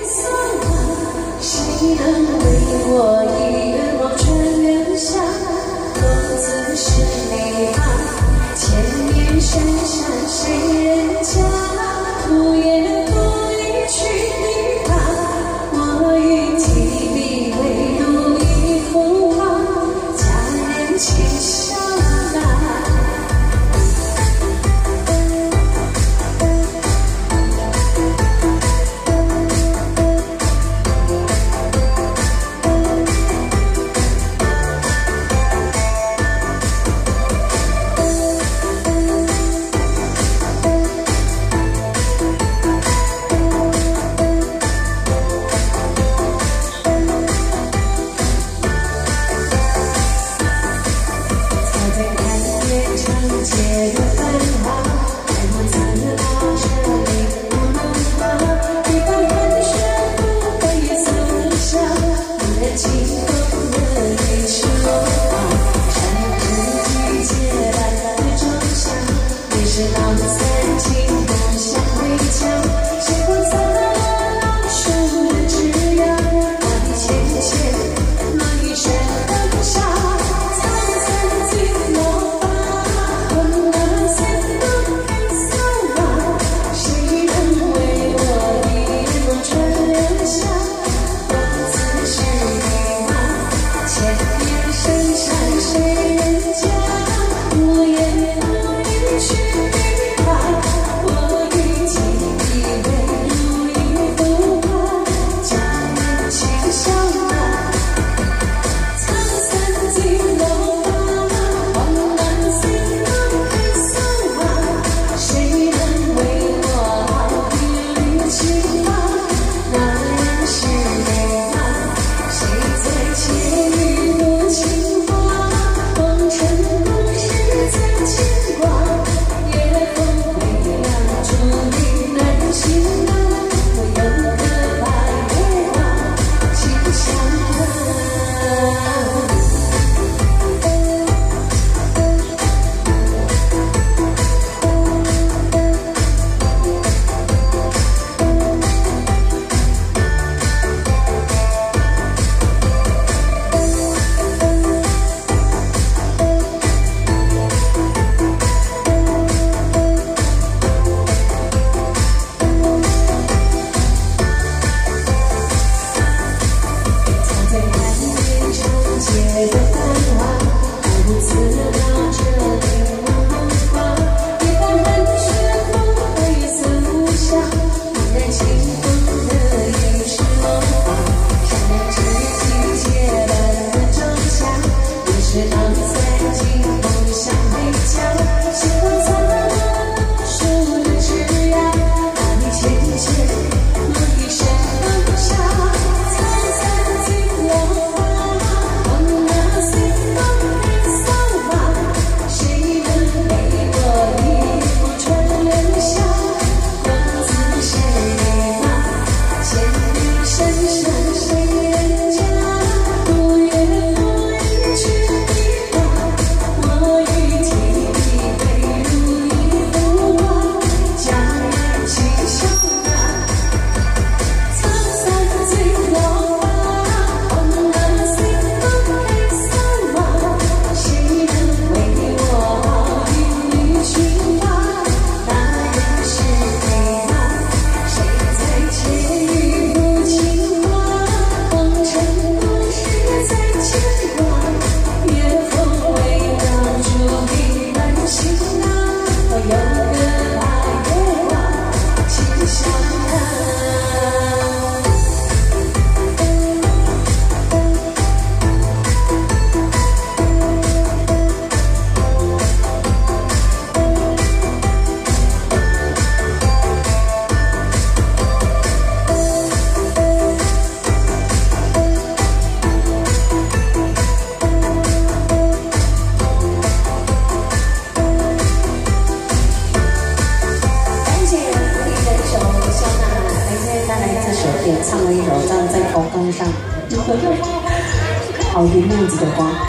算色谁能为也唱了一首《站在高岗上》，好有面样子的光。